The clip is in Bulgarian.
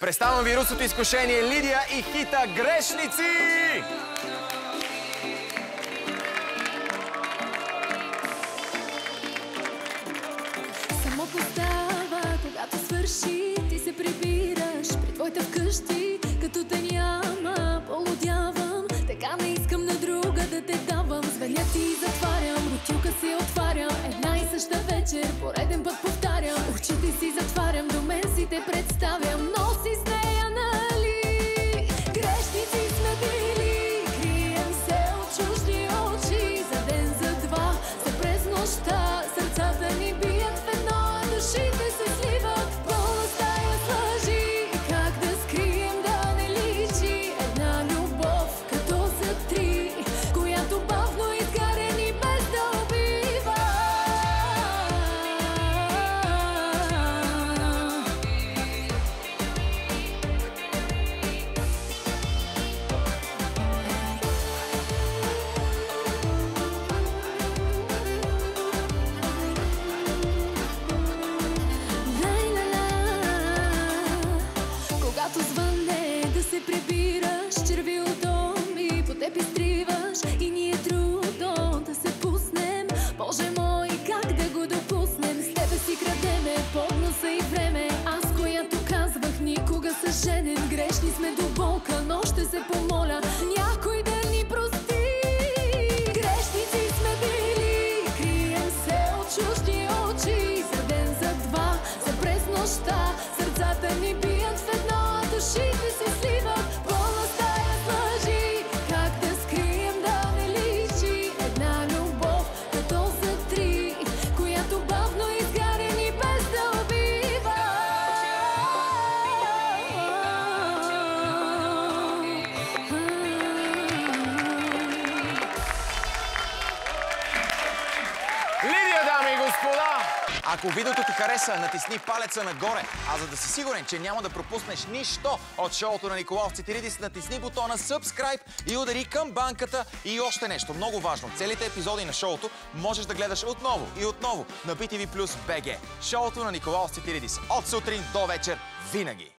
Представям вирусното изкушение Лидия и хита Грешници! Само постава, когато свърши, ти се прибираш при твоята вкъщи, като те няма, полудявам, така не искам на друга да те давам. Звъня ти и затварям, бутилка си отварям, една и съща вечер, пореден път повтарям, очите си затварям, се прибираш, черви от дом и по теб изтриваш и ни е трудно да се пуснем. Боже мой, как да го допуснем? С тебе си крадеме под носа и време. Аз, която казвах, никога се женен. Грешни сме до болка, но ще се помоля някой да ни прости. Крием се от очи. За ден, два, за през нощта, сърцата ни бият господа! Ако видеото ти хареса, натисни палеца нагоре. А за да си сигурен, че няма да пропуснеш нищо от шоуто на Николаус Цитиридис, натисни бутона Subscribe и удари към банката. И още нещо много важно. Целите епизоди на шоуто можеш да гледаш отново и отново на BTV Plus BG. Шоуто на Николаус Цитиридис. От сутрин до вечер винаги.